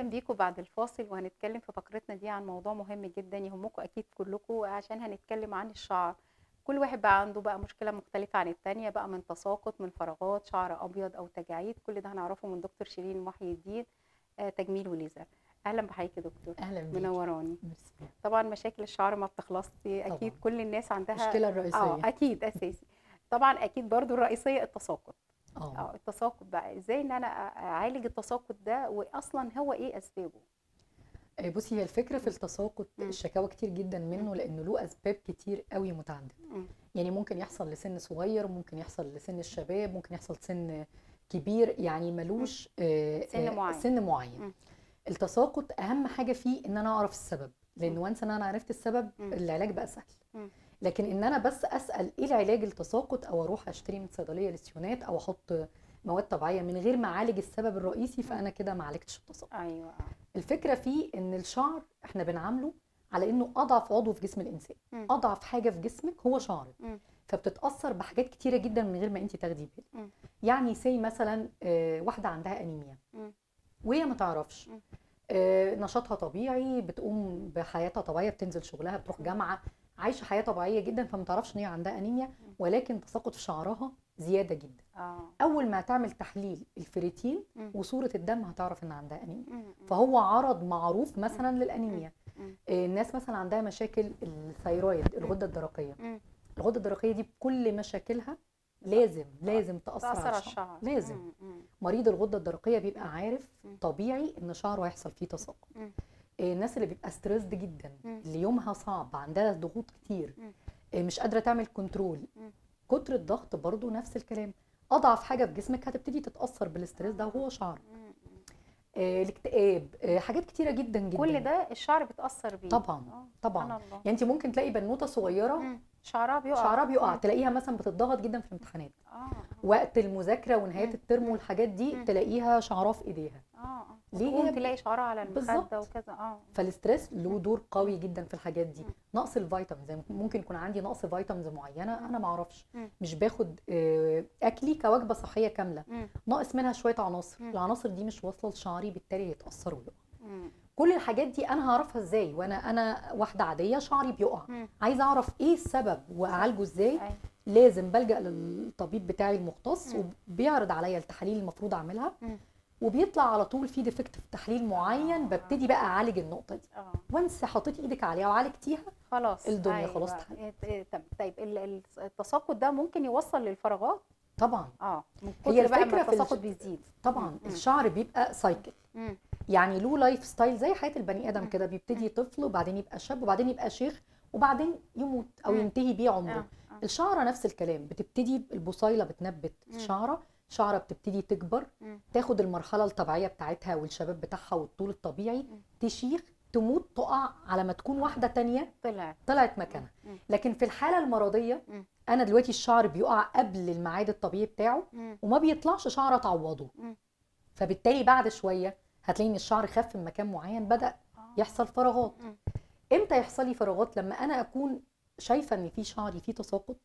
أهلا بيكم بعد الفاصل وهنتكلم في فقرتنا دي عن موضوع مهم جدا يهمكم أكيد كلكم عشان هنتكلم عن الشعر. كل واحد بقى عنده بقى مشكلة مختلفة عن التانية بقى من تساقط من فراغات شعر أبيض أو تجاعيد كل ده هنعرفه من دكتور شيرين محي الدين آه، تجميل وليزر. أهلا بحضرتك يا دكتور. أهلا بيك. منوراني. طبعا مشاكل الشعر ما بتخلصش أكيد طبعاً. كل الناس عندها المشكلة آه الرئيسيه أكيد أساسي. طبعا أكيد برضو الرئيسية التساقط. آه آه التساقط بقى إزاي إن أنا أعالج التساقط ده واصلا هو إيه أسبابه آه، بصي هي الفكرة في التساقط. الشكاوى كتير جدا منه لأنه له أسباب كتير قوي متعددة. يعني ممكن يحصل لسن صغير ممكن يحصل لسن الشباب ممكن يحصل سن كبير يعني ملوش آه، سن معين. سن معين. التساقط أهم حاجة فيه إن أنا أعرف السبب لأن. وانس ان أنا عرفت السبب. العلاج بقى سهل. لكن إن أنا بس أسأل إيه العلاج التساقط أو أروح أشتري من صيدلية لسيونات أو أحط مواد طبيعية من غير ما اعالج السبب الرئيسي فأنا كده ما عالجتش التساقط أيوه. الفكرة فيه إن الشعر إحنا بنعامله على إنه أضعف عضو في جسم الإنسان مم. أضعف حاجة في جسمك هو شعرك مم. فبتتأثر بحاجات كتيرة جدا من غير ما انت تاخدي بالك. يعني سي مثلا آه، واحدة عندها أنيميا. وهي ما تعرفش. آه، نشاطها طبيعي بتقوم بحياتها طبيعية بتنزل شغلها بتروح جامعة عايشة حياة طبيعية جدا فما تعرفش إن هي عندها أنيميا ولكن تساقط في شعرها زيادة جدا آه أول ما تعمل تحليل الفريتين. وصورة الدم هتعرف إن عندها أنيميا. فهو عرض معروف مثلا للأنيميا. آه، الناس مثلا عندها مشاكل الثيرويد الغدة الدرقية. الغدة الدرقية دي بكل مشاكلها لازم لازم تأثر تأثر على الشعر لازم. مريض الغدة الدرقية بيبقى عارف. طبيعي إن شعره هيحصل فيه تساقط. آه، الناس اللي بيبقى stressed جدا. اللي يومها صعب عندها ضغوط كتير. آه، مش قادرة تعمل control. كتر الضغط برضو نفس الكلام أضعف حاجة في جسمك هتبتدي تتأثر بال stress ده وهو شعر مم. مم. آه، الاكتئاب آه، حاجات كتيرة جدا جدا كل ده الشعر بيتأثر بيه طبعا آه، طبعا الله يعني أنت ممكن تلاقي بنوتة صغيرة مم. شعرها بيقع شعرها بيقع. تلاقيها مثلا بتتضغط جدا في الامتحانات آه وقت المذاكرة ونهاية. ال term والحاجات دي مم. تلاقيها شعرها في إيديها آه ليه هي- تلاقي شعرها على. المخدة وكذا آه فال stress له دور قوي جدا في الحاجات دي. نقص ال vitamins يعني ممكن يكون عندي نقص vitamins معينة. أنا ما أعرفش. مش باخد آه، أكلي كوجبة صحية كاملة. ناقص منها شوية عناصر. العناصر دي مش واصلة لشعري بالتالي هيتاثر ويقع. كل الحاجات دي أنا هعرفها إزاي وأنا أنا واحدة عادية شعري بيقع. عايزة أعرف إيه السبب وأعالجه إزاي أيوة. لازم بلجأ للطبيب بتاعي المختص. وبيعرض عليا التحاليل المفروض أعملها. وبيطلع على طول في defect في تحليل معين ببتدي بقى أعالج النقطة دي. once حطيتي إيدك عليها وعالجتيها خلاص. الدنيا خلاص اتحلت. إيه- إيه، طيب ال- ال- التساقط ده ممكن يوصل للفراغات؟ طبعا. آه. هي الفكرة في التساقط بيزيد. طبعا. مم. الشعر بيبقى cycle مم. يعني له lifestyle زي حياة البني آدم. كده بيبتدي طفل وبعدين يبقى شاب وبعدين يبقى شيخ وبعدين يموت أو. ينتهي بيه عمره. آه. الشعرة نفس الكلام. بتبتدي البصيله بتنبت. مم. شعرة بتبتدي تكبر مم. تاخد المرحلة الطبيعية بتاعتها والشباب بتاعها والطول الطبيعي مم. تشيخ تموت تقع على ما تكون واحدة تانية طلع طلعت مكانها. لكن في الحالة المرضية مم. أنا دلوقتي الشعر بيقع قبل الميعاد الطبيعي بتاعه مم. وما بيطلعش شعره تعوضه. فبالتالي بعد شوية هتلاقي ان الشعر خف من مكان معين بدأ آه. يحصل فراغات. إمتى يحصل لي فراغات لما أنا أكون شايفة إن في شعري فيه تساقط.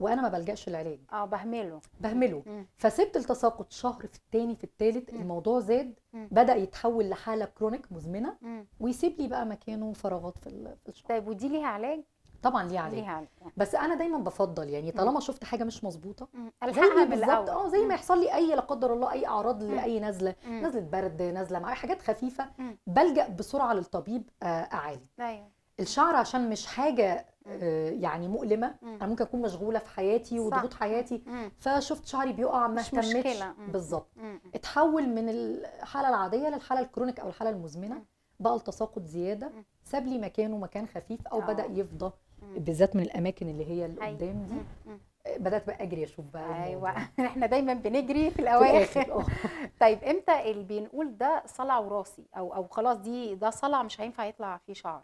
وأنا ما بلجأش العلاج آه بهمله بهمله مم. فسبت التساقط شهر في التاني في التالت مم. الموضوع زاد مم. بدأ يتحول لحالة كرونيك مزمنة مم. ويسيب لي بقى مكانه فراغات في ال- في الشعر طيب ودي ليها علاج؟ طبعا ليه ليها علاج آه. بس أنا دايما بفضل يعني طالما شفت حاجة مش مظبوطة ألحقها بالظبط بالأول آه زي ما. يحصل لي أي لا قدر الله أي أعراض مم. لأي نزلة مم. نزلة برد نزلة معايا حاجات خفيفة مم. بلجأ بسرعة للطبيب آه، أعالج أيوه الشعر عشان مش حاجة آه، يعني مؤلمة مم. أنا ممكن أكون مشغولة في حياتي. وضغوط حياتي مم. فشفت شعري بيقع ما اهتمتش. بالظبط. اتحول من الحالة العادية للحالة الكرونيك أو الحالة المزمنة مم. بقى التساقط زيادة. ساب لي مكانه مكان خفيف أو آه. بدا يفضى مم. بالذات من الأماكن اللي هي اللي أيوة. قدام دي. مم. بدأت بقى أجري أشوف بقى أيوه. إحنا دايما بنجري في الأواخر طيب إمتى اللي بنقول ده صلع وراثي أو أو خلاص دي ده صلع مش هينفع يطلع فيه شعر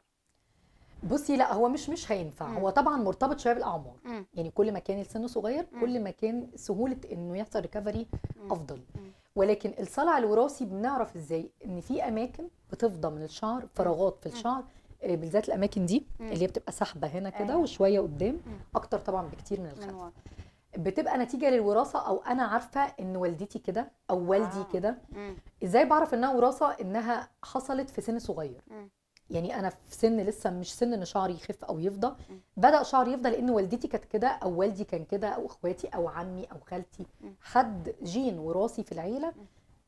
بصي لا هو مش مش هينفع. هو طبعا مرتبط شوية بالأعمار. يعني كل ما كان السن صغير. كل ما كان سهولة إنه يحصل ريكفري. أفضل. ولكن الصلع الوراثي بنعرف إزاي إن في أماكن بتفضى من الشعر فراغات في الشعر آه، بالذات الأماكن دي. اللي هي بتبقى سحبه هنا كده أيوة. وشوية قدام. أكتر طبعا بكتير من الخلف بتبقى نتيجة للوراثة أو أنا عارفة إن والدتي كده أو والدي آه. كده. إزاي بعرف إنها وراثة إنها حصلت في سن صغير. يعني أنا في سن لسه مش سن إن شعري يخف أو يفضى. بدأ شعري يفضى لأن والدتي كانت كده أو والدي كان كده أو إخواتي أو عمي أو خالتي. حد جين وراثي في العيلة.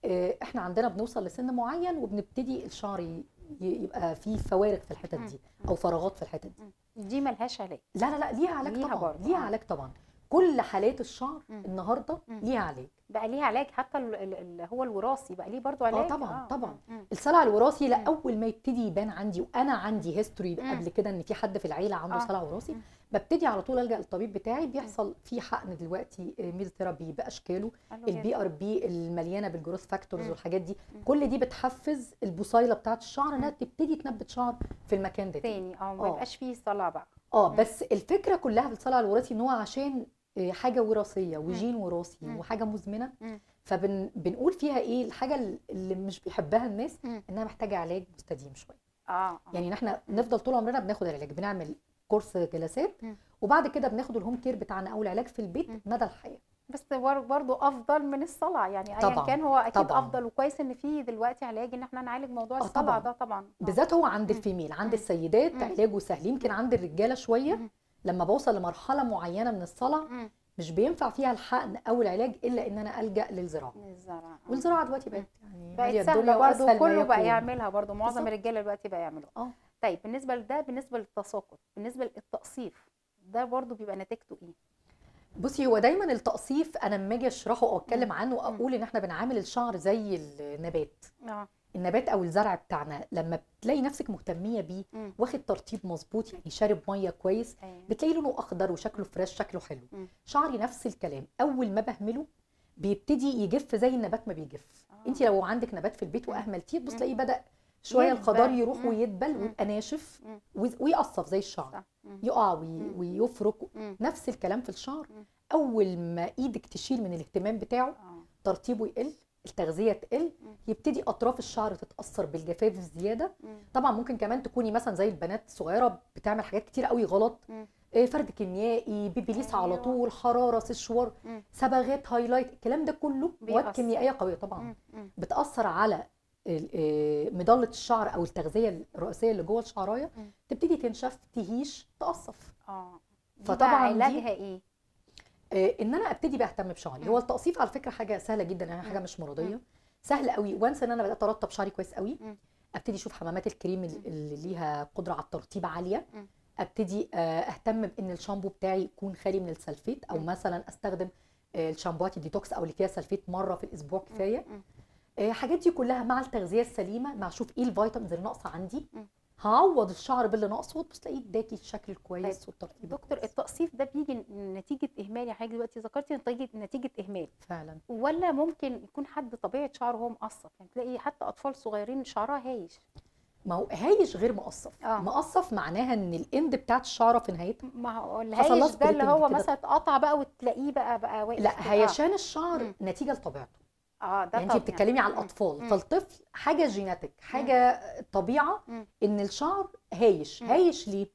آه، إحنا عندنا بنوصل لسن معين وبنبتدي الشعر يبقى فيه فوارق في الحتت. دي أو فراغات في الحتت دي دي ملهاش علاج لا لا لا ليها علاج ليها طبعا برضه، ليها آه. علاج طبعا كل حالات الشعر. النهارده. ليها علاج بقى ليه علاج حتى ال- ال- اللي هو الوراثي بقى ليه برضو علاج طبعاً، طبعاً. مم. الصلع الوراثي لأ. أول ما يبتدي يبان عندي وأنا عندي history. قبل كده إن في حد في العيلة عنده آه. صلع وراثي مم. ببتدي على طول ألجأ للطبيب بتاعي بيحصل في حقن دلوقتي ميزوثيرابي باشكاله حلو جداً. ال PRP المليانة بال growth factors مم. والحاجات دي مم. كل دي بتحفز البصيله بتاعت الشعر إنها. تبتدي تنبت شعر في المكان ده تاني. آه ما آه. يبقاش فيه صلع بقى آه. بس الفكرة كلها في الصلع الوراثي إن هو عشان آه، حاجة وراثية وجين وراثي. وحاجة مزمنة. فبنقول فيها إيه الحاجة اللي مش بيحبها الناس. إنها محتاجة علاج مستديم شوية آه آه. يعني إحنا نفضل طول عمرنا بناخد العلاج بنعمل كورس جلسات. وبعد كده بناخد ال home care بتاعنا أو العلاج في البيت. مدى الحياة بس بر- برضو أفضل من الصلع يعني ايا كان هو أكيد طبعاً. أفضل وكويس إن في دلوقتي علاج إن إحنا نعالج موضوع آه، الصلع طبعاً. ده طبعا آه. بالذات هو عند. ال female عند. السيدات. علاجه سهل يمكن عند الرجالة شوية. لما بوصل لمرحلة معينة من الصلع. مش بينفع فيها الحقن أو العلاج إلا إن أنا ألجأ للزراعة الزرع آه. والزراعة دلوقتي بقت يعني بقت سهلة برضه كله بقى. يعملها برضه معظم. الرجاله دلوقتي بقى يعملوها آه طيب بالنسبة لده بالنسبة للتساقط بالنسبة للتقصيف ده برضه بيبقى نتيجته إيه بصي هو دايما التقصيف أنا لما أجي أشرحه أو أتكلم. عنه أقول إن إحنا بنعامل الشعر زي النبات آه النبات أو الزرع بتاعنا لما بتلاقي نفسك مهتمية بيه مم. واخد ترطيب مظبوط يعني شارب مية كويس أيوة. بتلاقي لونه أخضر وشكله فريش شكله حلو مم. شعري نفس الكلام أول ما بهمله بيبتدي يجف زي النبات ما بيجف آه. انت لو عندك نبات في البيت. واهملتيه تبص. تلاقيه بدأ شوية. الخضار يروح مم. ويدبل. ويبقى ناشف ويقصف زي الشعر. يقع وي-. ويفرك. نفس الكلام في الشعر. أول ما إيدك تشيل من الاهتمام بتاعه آه ترطيبه يقل التغذية تقل. يبتدي أطراف الشعر تتأثر بالجفاف الزياده. طبعا ممكن كمان تكوني مثلا زي البنات الصغيره بتعمل حاجات كتير قوي غلط. إيه، فرد كيميائي بيبيليس على أيوة. طول حرارة سشوار. صبغات highlight الكلام ده كله مواد. كيميائية قوية طبعا. بتأثر على آه، مضلة الشعر أو التغذية الرئيسية اللي جوه الشعراية. تبتدي تنشف تهيش تقصف آه فطبعاً علاجها إيه آه، إن أنا أبتدي بقى أهتم بشعري. هو التقصيف على فكرة حاجة سهلة جدا يعني حاجة. مش مرضية. سهل قوي وانس إن أنا بدأت أرطب شعري كويس قوي. أبتدي أشوف حمامات الكريم ال- اللي ليها قدرة على الترطيب عالية. أبتدي آه، أهتم بإن الشامبو بتاعي يكون خالي من السلفيت أو. مثلا أستخدم آه، الشامبوهات الديتوكس أو اللي فيها sulfate مرة في الأسبوع كفاية. آه، الحاجات دي كلها مع التغذية السليمة مع أشوف إيه ال vitamins اللي ناقصة عندي. هعوض الشعر باللي ناقصه وتبص تلاقيه اداكي الشكل الكويس والترطيب دكتور الكويس. التقصيف ده بيجي نتيجة إهمال يعني حضرتك دلوقتي ذكرتي نتيجه نتيجة إهمال فعلا ولا ممكن يكون حد طبيعة شعره هو مقصف يعني تلاقي حتى أطفال صغيرين شعرها هايش ما هو هايش غير مقصف آه. مقصف معناها إن ال end بتاعت الشعرة في نهايتها ما هو الهايش لها ده اللي هو. مثلا اتقطع بقى وتلاقيه بقى بقى واقف لا. هيشان الشعر مم. نتيجة لطبيعته آه ده يعني انت. بتتكلمي على مم. الأطفال مم. فالطفل حاجة جيناتك حاجة طبيعة مم. إن الشعر هايش مم. هايش ليه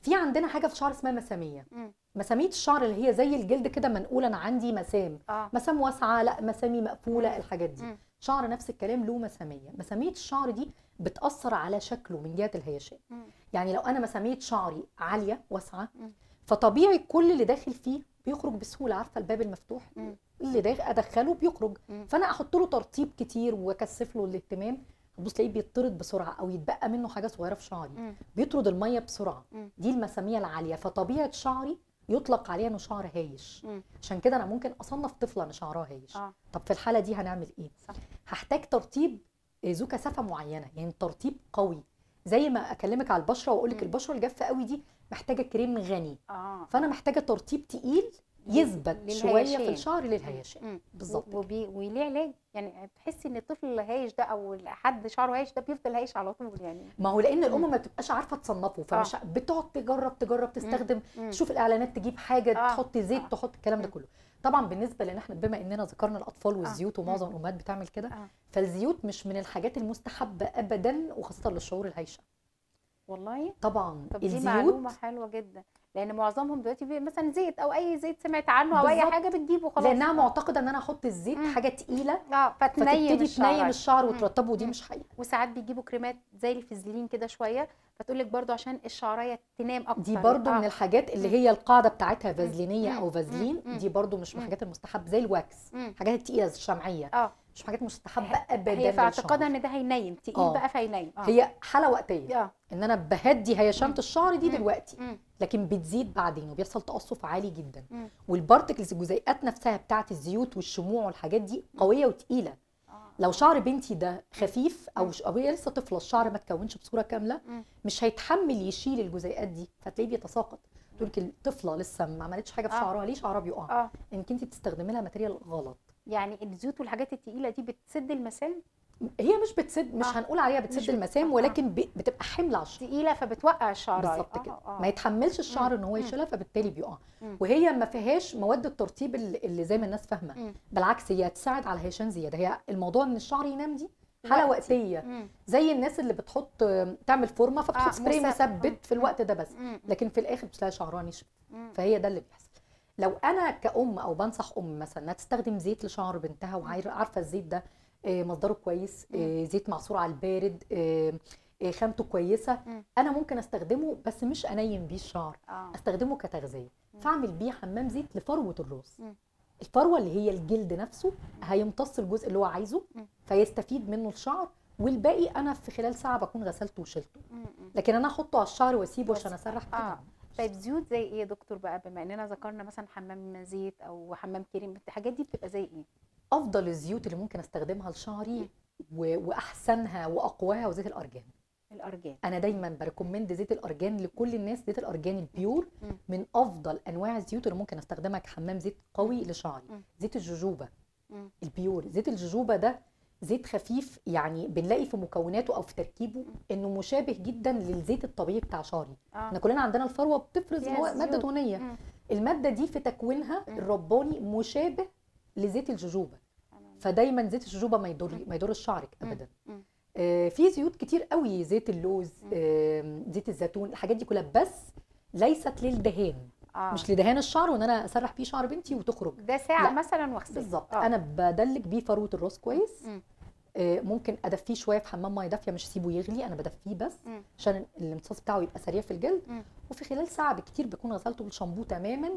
في عندنا حاجة في الشعر اسمها مسامية مم. مسامية الشعر اللي هي زي الجلد كده منقول أنا عندي مسام آه مسام واسعة لأ مسامي مقفولة مم. الحاجات دي مم. شعر نفس الكلام له مسامية مسامية الشعر دي بتأثر على شكله من جهة الهيشان مم. يعني لو أنا مسامية شعري عالية واسعة مم. فطبيعي كل اللي داخل فيه بيخرج بسهولة عارفة الباب المفتوح مم. اللي داخل أدخله بيخرج. فأنا أحط له ترطيب كتير وأكثف له الاهتمام. تبص تلاقيه بيطرد بسرعة أو يتبقى منه حاجة صغيرة في شعري. بيطرد المية بسرعة. دي المساميه العالية. فطبيعة شعري يطلق عليها إنه شعر هايش. عشان كده أنا ممكن أصنف طفلة إن شعرها هايش. آه. طب في الحالة دي هنعمل إيه؟ صح. هحتاج ترطيب ذو كثافة معينة. يعني ترطيب قوي. زي ما أكلمك على البشرة واقول لك. البشرة الجافة قوي دي محتاجة كريم غني. آه. فأنا محتاجة ترطيب تقيل يثبت شوية. في الشعر للهيشان مم. بالظبط. وليه علاج يعني تحسي إن الطفل اللي هايش ده أو حد شعره هايش ده بيفضل هايش على طول يعني ما هو لأن الأم. ما بتبقاش عارفة تصنفه فمش ع- بتقعد تجرب تجرب تستخدم مم. تشوف الإعلانات تجيب حاجة آه. تحط زيت آه. تحط الكلام ده. كله طبعا بالنسبة لإن إحنا بما إننا ذكرنا الأطفال والزيوت مم. ومعظم الأمهات بتعمل كده آه. فالزيوت مش من الحاجات المستحبة ابدا وخاصة للشعور الهايشه والله طبعا طب دي الزيوت معلومة حلوة جدا لأن معظمهم دلوقتي مثلا زيت أو أي زيت سمعت عنه أو أي. حاجة بتجيبه خلاص لأنها معتقدة إن أنا أحط الزيت مم. حاجة تقيلة آه فتنيم الشعر تنيم الشعر. وترطبه ودي. مش حقيقة وساعات بيجيبوا كريمات زي الفازلين كده شوية فتقول لك برضو عشان الشعرايه تنام أكتر دي برضو آه. من الحاجات اللي هي القاعدة بتاعتها فازلينية. أو فازلين. دي برضو مش من. الحاجات المستحب زي الواكس. حاجات التقيله زي الشمعية آه مش حاجات مستحبه ابدا هي في اعتقادها. إن ده هينيم تقيل آه. بقى فينيم آه هي حالة وقتية آه إن أنا بهدي هيشة مم. الشعر دي مم. دلوقتي مم. لكن بتزيد بعدين وبيحصل تقصف عالي جدا مم. وال particles الجزيئات نفسها بتاعت الزيوت والشموع والحاجات دي قوية وتقيلة آه. لو شعر بنتي ده خفيف أو أو هي لسه طفلة الشعر ما تكونش بصورة كاملة مم. مش هيتحمل يشيل الجزيئات دي فتلاقيه بيتساقط تقول لك الطفلة لسه ما عملتش حاجة في آه. شعرها ليه شعرها بيقع آه إنك أنت بتستخدمي لها material غلط يعني الزيوت والحاجات التقيلة دي بتسد المسام هي مش بتسد مش آه. هنقول عليها بتسد بت- المسام آه. ولكن بتبقى حمل على الشعر تقيلة فبتوقع الشعرايه بالظبط كده آه. ما يتحملش الشعر. إن هو. يشيلها فبالتالي بيقع. وهي ما فيهاش مواد الترطيب اللي زي ما الناس فاهمة. بالعكس هي تساعد على هيشان زيادة هي الموضوع إن الشعر ينام دي حالة وقتي. وقتية مم. زي الناس اللي بتحط تعمل فورمة فبتحط آه، سبراي مثبت. في الوقت ده بس مم. لكن في الآخر بتلاقي شعرها نشف. فهي ده اللي بيحصل لو أنا كأم أو بنصح أم مثلا إنها تستخدم زيت لشعر بنتها وعارفه الزيت ده آه، مصدره كويس آه، زيت معصور على البارد آه، آه، خامته كويسة. أنا ممكن أستخدمه بس مش أنيم بيه الشعر أستخدمه كتغذية. فأعمل بيه حمام زيت لفروة الراس. الفروة اللي هي الجلد نفسه هيمتص الجزء اللي هو عايزه. فيستفيد منه الشعر والباقي أنا في خلال ساعة بكون غسلته وشلته. لكن أنا أحطه على الشعر وأسيبه عشان أسرح كده. آه طيب زيوت زي إيه يا دكتور بقى؟ بما إننا ذكرنا مثلا حمام زيت أو حمام كريم الحاجات دي بتبقى زي إيه؟ أفضل الزيوت اللي ممكن أستخدمها لشعري. و- وأحسنها وأقواها وزيت الأرجان. الأرجان. أنا دايما ب recommend زيت الأرجان لكل الناس زيت الأرجان ال pure. من أفضل أنواع الزيوت اللي ممكن أستخدمها كحمام زيت قوي لشعري. زيت الجوجوبا. مم. ال pure. زيت الجوجوبا ده زيت خفيف يعني بنلاقي في مكوناته أو في تركيبه إنه مشابه جدا للزيت الطبيعي بتاع شعري إحنا آه كلنا عندنا الفروة بتفرز. مادة دهنيه مم. المادة دي في تكوينها. الرباني مشابه لزيت الجوجوبا فدايما زيت الجوجوبا ما يضر ما يضرش شعرك. ابدا مم. آه في زيوت كتير قوي زيت اللوز. آه زيت الزيتون الحاجات دي كلها بس ليست للدهان آه مش لدهان الشعر وإن أنا أسرح بيه شعر بنتي وتخرج ده ساعة لا. مثلا وأغسله بالظبط آه. أنا بدلك بيه فروة الراس كويس. آه ممكن أدفيه شوية في حمام مية دافية مش اسيبه يغلي أنا بدفيه بس. عشان الامتصاص بتاعه يبقى سريع في الجلد مم. وفي خلال ساعة بكتير بكون غسلته بالشامبو تماما.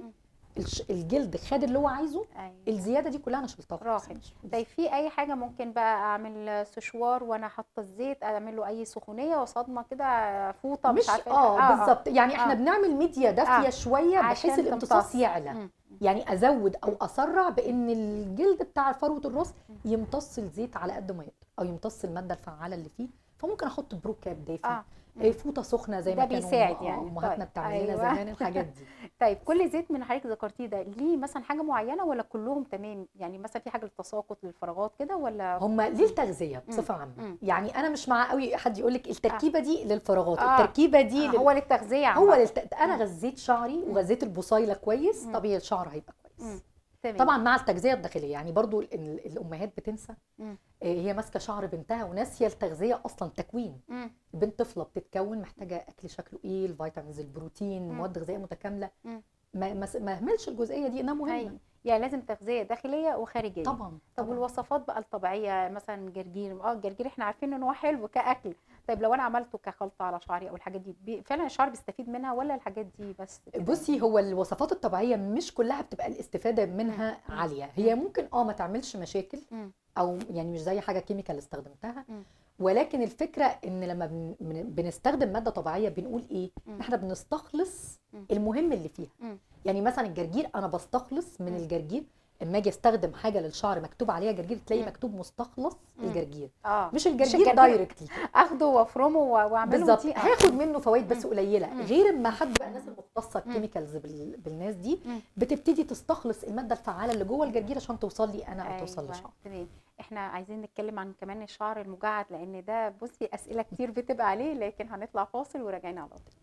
الش- الجلد خد اللي هو عايزه أيوه الزيادة دي كلها أنا شلتها. راحت. طيب في أي حاجة ممكن بقى أعمل سشوار وأنا حاطة الزيت اعمل له أي سخونية وصدمة كده فوطة مش, مش عارفة إيه. آه بالظبط يعني إحنا آه. بنعمل ميديا دافية آه. شوية بحيث الامتصاص. يعلى مم. يعني أزود أو أسرع بإن الجلد بتاع فروه الراس يمتص الزيت على قد ما يقدر أو يمتص المادة الفعالة اللي فيه فممكن أحط برو كاب دافي. إيه فوطة سخنة زي ما كانوا بيساعد آه، يعني. أمهاتنا طيب. بتعمل لنا أيوة. زمان الحاجات دي طيب كل زيت من حضرتك ذكرتيه ده ليه مثلا حاجة معينة ولا كلهم تمام يعني مثلا في حاجة للتساقط للفراغات كده ولا هم للتغذيه بصفة عامة. يعني أنا مش مع قوي حد يقول لك التركيبة دي للفراغات آه. التركيبة دي آه لل... هو للتغذية هو. للت... أنا غذيت شعري وغذيت البصيله كويس. طبيعي الشعر هيبقى مم. كويس تمام. طبعا مع التغذية الداخلية. يعني برضو ال- ال- الأمهات بتنسى. مم. آه، هي ماسكة شعر بنتها وناسية التغذية أصلا تكوين مم. البنت طفلة بتتكون محتاجة أكل شكله إيه ال vitamins البروتين مم. مواد غذائية متكاملة. مم. ما اهملش الجزئية دي إنها مهمة. أيوة. يعني لازم تغذية داخلية وخارجية. طبعا طب والوصفات بقى الطبيعية؟ مثلا جرجير. آه الجرجير إحنا عارفين ان هو حلو كأكل. طيب لو أنا عملته كخلطة على شعري أو الحاجات دي. فعلا الشعر بيستفيد منها ولا الحاجات دي بس كده؟ بصي هو الوصفات الطبيعية مش كلها بتبقى الاستفادة منها مم. عالية هي ممكن آه ما تعملش مشاكل مم. أو يعني مش زي حاجة chemical استخدمتها مم. ولكن الفكرة إن لما بن- بن- بنستخدم مادة طبيعية بنقول إيه مم. إحنا بنستخلص مم. المهم اللي فيها مم. يعني مثلا الجرجير أنا بستخلص من مم. الجرجير اما أجي استخدم حاجة للشعر مكتوب عليها جرجير تلاقي مم. مكتوب مستخلص مم. الجرجير آه مش الجرجير. directly اخده وافرمه واعمله بالظبط آه. هاخد منه فوائد بس. قليلة مم. غير اما حد بقى الناس المختصة. الكيميكالز بال- بالناس دي مم. بتبتدي تستخلص المادة الفعالة اللي جوه الجرجير عشان توصل لي أنا أو توصل أيوة، لشعر تمام إحنا عايزين نتكلم عن كمان الشعر المجعد لأن ده بصي أسئلة كتير بتبقى عليه لكن هنطلع فاصل وراجعين على طول